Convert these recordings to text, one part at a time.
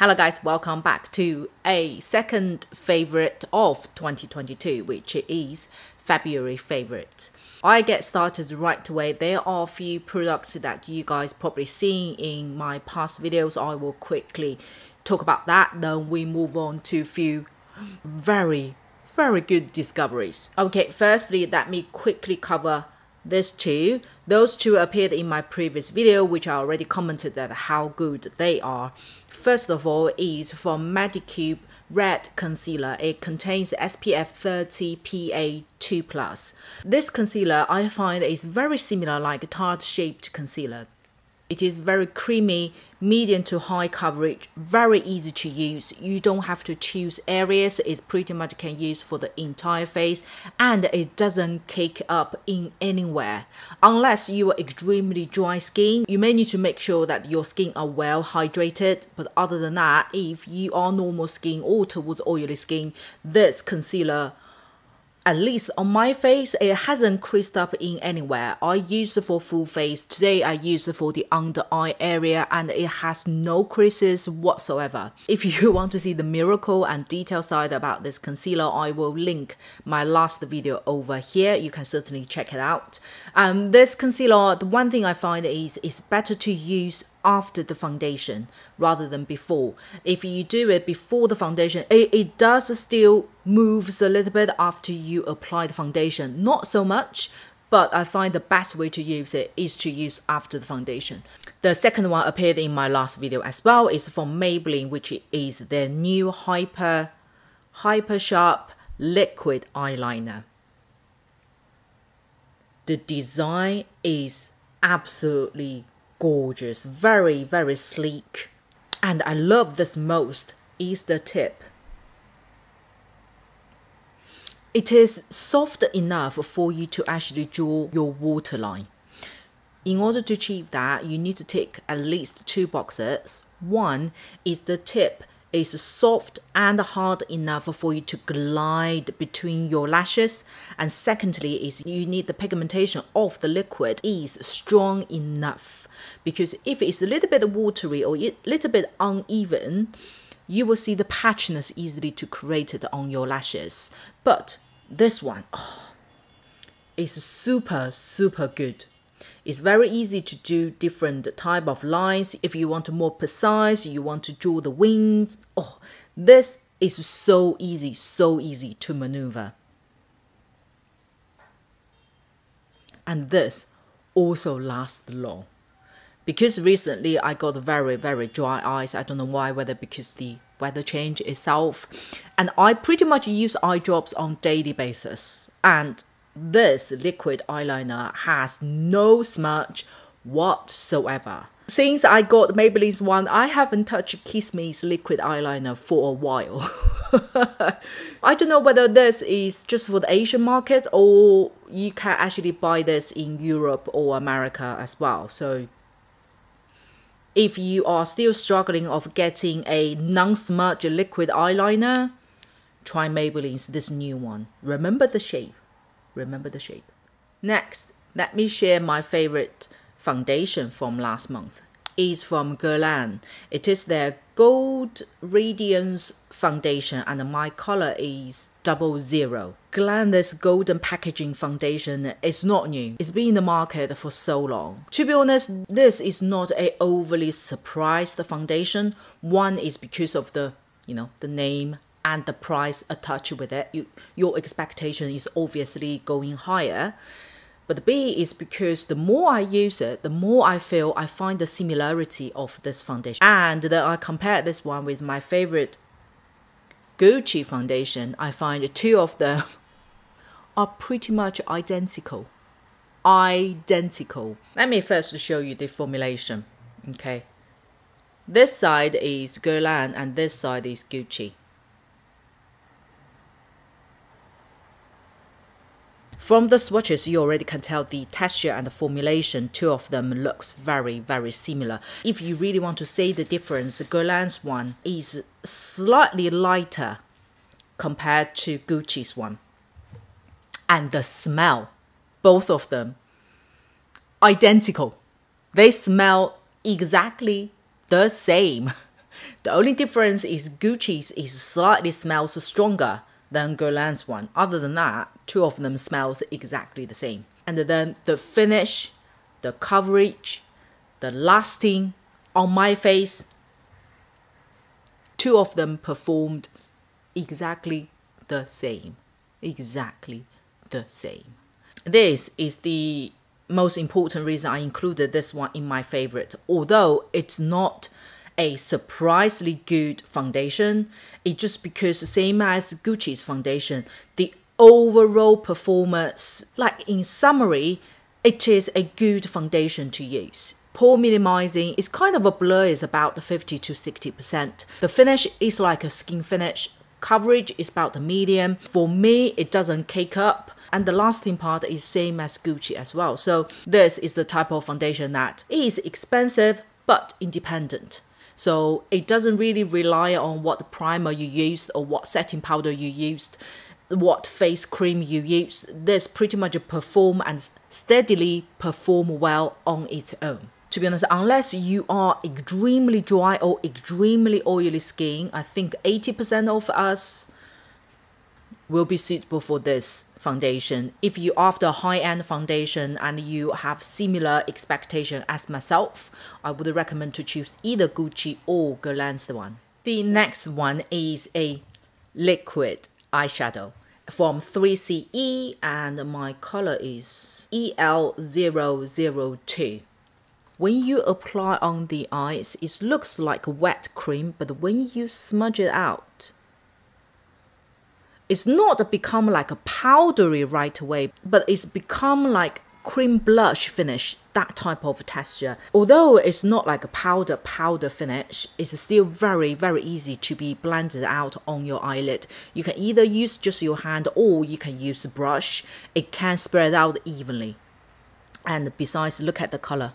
Hello guys, welcome back to a second favorite of 2022, which is February favorite. I get started right away. There are a few products that you guys probably seen in my past videos. I will quickly talk about that. Then we move on to few very, very good discoveries. Okay, firstly, let me quickly cover these two. Those two appeared in my previous video, which I already commented that how good they are. First of all is from Medicube Red Concealer. It contains SPF 30 PA2+. This concealer I find is very similar like Tarte shaped concealer. It is very creamy, medium to high coverage, very easy to use. You don't have to choose areas. It pretty much can use for the entire face and it doesn't cake up in anywhere. Unless you are extremely dry skin, you may need to make sure that your skin are well hydrated. But other than that, if you are normal skin or towards oily skin, this concealer at least on my face, it hasn't creased up in anywhere. I use it for full face. Today I use it for the under eye area and it has no creases whatsoever. If you want to see the miracle and detail side about this concealer, I will link my last video over here. You can certainly check it out. Um, this concealer, the one thing I find is it's better to use after the foundation rather than before. If you do it before the foundation, it, it does still moves a little bit after you apply the foundation. Not so much, but I find the best way to use it is to use after the foundation. The second one appeared in my last video as well is from Maybelline, which is their new Hyper, Hyper Sharp Liquid Eyeliner. The design is absolutely gorgeous, very, very sleek. And I love this most is the tip. It is soft enough for you to actually draw your waterline. In order to achieve that, you need to tick at least two boxes. One is the tip is soft and hard enough for you to glide between your lashes. And secondly is you need the pigmentation of the liquid is strong enough. Because if it's a little bit watery or a little bit uneven you will see the patchiness easily to create it on your lashes. But this one oh, is super super good it's very easy to do different type of lines. If you want more precise, you want to draw the wings. Oh, this is so easy, so easy to maneuver. And this also lasts long. Because recently I got very, very dry eyes. I don't know why, whether because the weather change itself. And I pretty much use eye drops on daily basis. And this liquid eyeliner has no smudge whatsoever. Since I got Maybelline's one, I haven't touched Kiss Me's liquid eyeliner for a while. I don't know whether this is just for the Asian market or you can actually buy this in Europe or America as well. So if you are still struggling of getting a non-smudge liquid eyeliner, try Maybelline's this new one. Remember the shape. Remember the shape. Next, let me share my favorite foundation from last month. It's from Guerlain. It is their Gold Radiance foundation and my color is double zero. Guerlain this golden packaging foundation is not new. It's been in the market for so long. To be honest, this is not a overly surprised foundation. One is because of the, you know, the name and the price attached with it, you, your expectation is obviously going higher. But the B is because the more I use it, the more I feel I find the similarity of this foundation. And then I compare this one with my favorite Gucci foundation. I find two of them are pretty much identical. Identical. Let me first show you the formulation. Okay. This side is Guerlain and this side is Gucci. From the swatches, you already can tell the texture and the formulation, two of them looks very, very similar. If you really want to see the difference, Guerlain's one is slightly lighter compared to Gucci's one. And the smell, both of them, identical. They smell exactly the same. The only difference is Gucci's is slightly smells stronger than Guerlain's one. Other than that, two of them smells exactly the same. And then the finish, the coverage, the lasting on my face, two of them performed exactly the same. Exactly the same. This is the most important reason I included this one in my favorite. Although it's not a surprisingly good foundation, it just because the same as Gucci's foundation, the overall performance, like in summary, it is a good foundation to use. Pore minimizing is kind of a blur, is about 50 to 60%. The finish is like a skin finish. Coverage is about the medium. For me, it doesn't cake up and the lasting part is same as Gucci as well. So this is the type of foundation that is expensive but independent. So it doesn't really rely on what primer you used or what setting powder you used, what face cream you use. This pretty much perform and steadily perform well on its own. To be honest, unless you are extremely dry or extremely oily skin, I think 80% of us will be suitable for this foundation. If you after high-end foundation and you have similar expectation as myself, I would recommend to choose either Gucci or Guerlain's one. The next one is a liquid eyeshadow from 3CE and my color is EL002. When you apply on the eyes, it looks like a wet cream, but when you smudge it out, it's not become like a powdery right away, but it's become like cream blush finish, that type of texture. Although it's not like a powder powder finish, it's still very very easy to be blended out on your eyelid. You can either use just your hand or you can use a brush. It can spread out evenly. And besides, look at the color.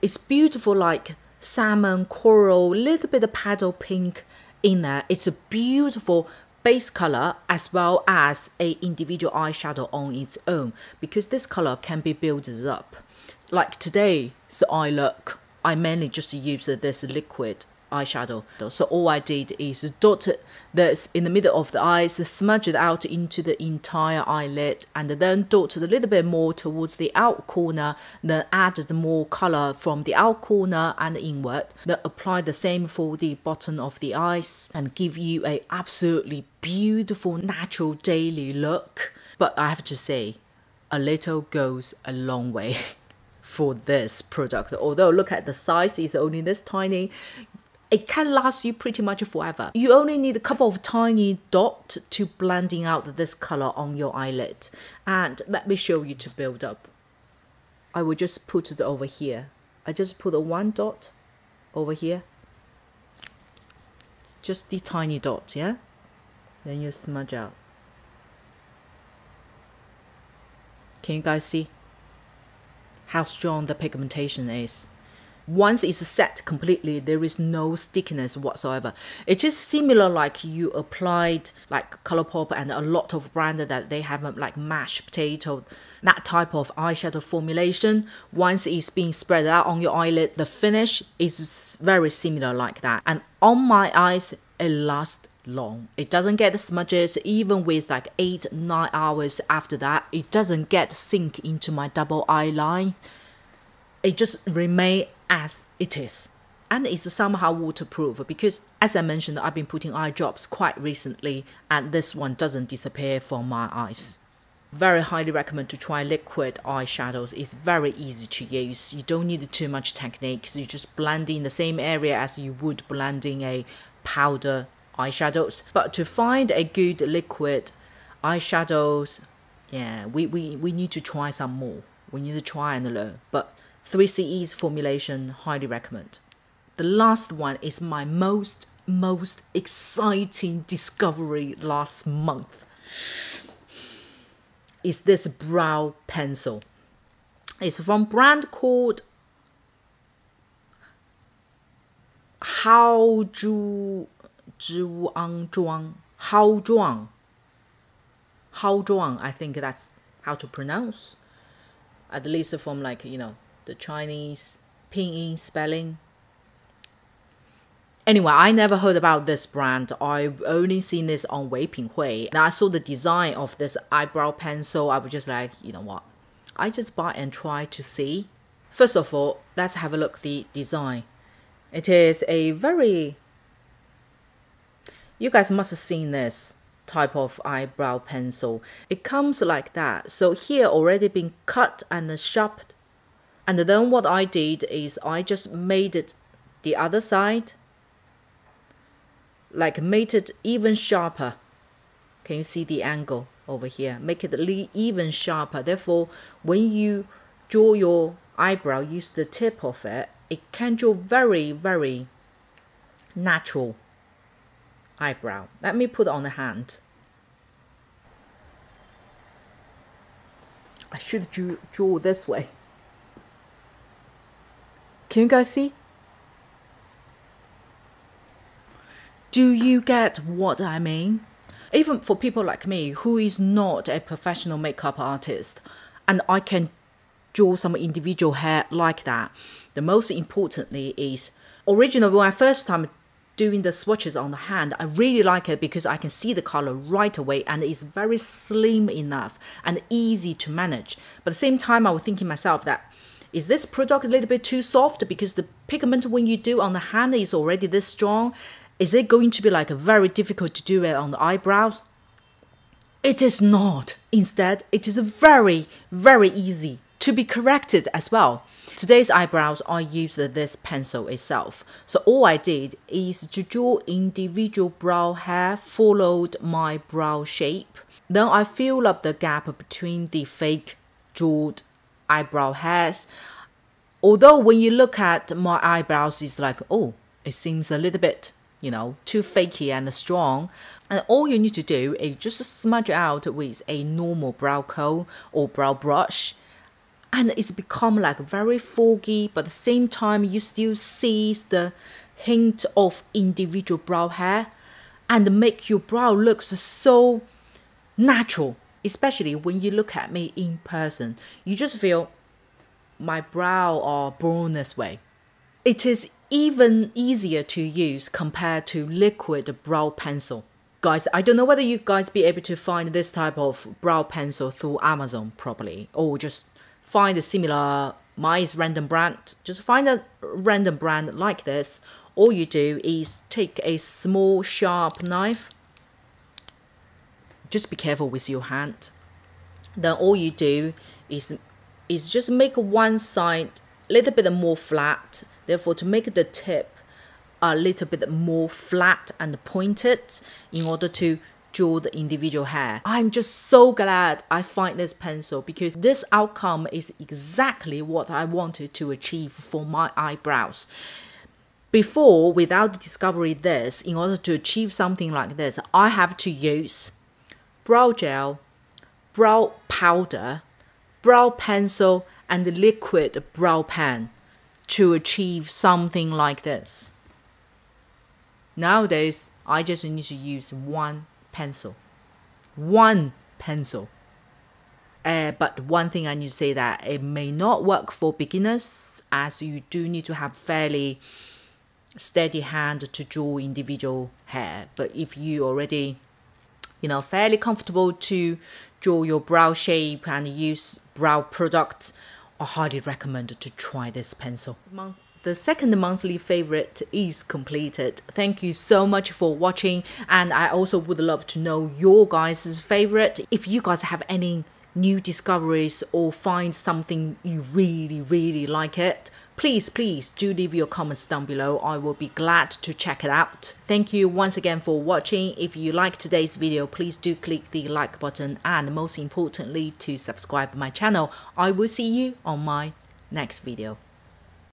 It's beautiful like salmon, coral, little bit of paddle pink, in there. It's a beautiful base color as well as a individual eyeshadow on its own because this color can be built up. Like today's eye look, I mainly just use this liquid eyeshadow. So all I did is dot this in the middle of the eyes, smudge it out into the entire eyelid, and then dot a little bit more towards the out corner, then add more color from the out corner and inward, then apply the same for the bottom of the eyes and give you a absolutely beautiful natural daily look. But I have to say, a little goes a long way. for this product although look at the size is only this tiny it can last you pretty much forever. You only need a couple of tiny dots to blending out this color on your eyelid. And let me show you to build up. I will just put it over here. I just put a one dot over here. Just the tiny dot, yeah? Then you smudge out. Can you guys see how strong the pigmentation is? Once it's set completely there is no stickiness whatsoever. It's just similar like you applied like Colourpop and a lot of brand that they have um, like mashed potato that type of eyeshadow formulation. Once it's being spread out on your eyelid the finish is very similar like that. And on my eyes it lasts long. It doesn't get smudges. Even with like eight nine hours after that it doesn't get sink into my double eye line. It just remain as it is. And it's somehow waterproof because, as I mentioned, I've been putting eye drops quite recently, and this one doesn't disappear from my eyes. Very highly recommend to try liquid eyeshadows. It's very easy to use. You don't need too much techniques. You just blend in the same area as you would blending a powder eyeshadows. But to find a good liquid eyeshadows, yeah, we, we, we need to try some more. We need to try and learn. But 3CE's formulation, highly recommend. The last one is my most, most exciting discovery last month. Is this brow pencil. It's from brand called Hao Zhu Zhuang Zhuang Hao Zhuang Hao Zhuang I think that's how to pronounce at least from like you know the Chinese pinyin spelling. Anyway, I never heard about this brand. I've only seen this on Wei Ping. And I saw the design of this eyebrow pencil. I was just like, you know what? I just buy and try to see. First of all, let's have a look the design. It is a very you guys must have seen this type of eyebrow pencil. It comes like that. So here already been cut and sharpened. And then what I did is I just made it the other side like made it even sharper. Can you see the angle over here? Make it even sharper. Therefore, when you draw your eyebrow, use the tip of it, it can draw very, very natural eyebrow. Let me put on the hand. I should draw, this way. Can you guys see? Do you get what I mean? Even for people like me who is not a professional makeup artist and I can draw some individual hair like that, the most importantly is originally when I first time doing the swatches on the hand, I really like it because I can see the color right away and it's very slim enough and easy to manage. But at the same time, I was thinking myself that is this product a little bit too soft because the pigment when you do on the hand is already this strong is it going to be like very difficult to do it on the eyebrows? It is not. Instead, it is very, very easy to be corrected as well. Today's eyebrows, I used this pencil itself. So all I did is to draw individual brow hair, followed my brow shape. Then I fill up the gap between the fake drawn eyebrow hairs. Although when you look at my eyebrows, it's like, oh, it seems a little bit you know, too fakey and strong. And all you need to do is just smudge out with a normal brow comb or brow brush. And it's become like very foggy, but at the same time, you still see the hint of individual brow hair and make your brow look so natural, especially when you look at me in person. You just feel my brow are born this way. It is even easier to use compared to liquid brow pencil. Guys, I don't know whether you guys be able to find this type of brow pencil through Amazon properly or just find a similar, mine is random brand. Just find a random brand like this. All you do is take a small sharp knife. Just be careful with your hand. Then all you do is is just make one side a little bit more flat Therefore, to make the tip a little bit more flat and pointed in order to draw the individual hair. I'm just so glad I find this pencil because this outcome is exactly what I wanted to achieve for my eyebrows. Before, without discovering this, in order to achieve something like this, I have to use brow gel, brow powder, brow pencil, and liquid brow pen to achieve something like this. Nowadays, I just need to use one pencil. One pencil. Uh, but one thing I need to say that it may not work for beginners as you do need to have fairly steady hand to draw individual hair. But if you already, you know, fairly comfortable to draw your brow shape and use brow products, I highly recommend to try this pencil. The second monthly favorite is completed. Thank you so much for watching and I also would love to know your guys' favorite. If you guys have any new discoveries or find something you really really like it please please do leave your comments down below. I will be glad to check it out. Thank you once again for watching. If you like today's video please do click the like button and most importantly to subscribe my channel. I will see you on my next video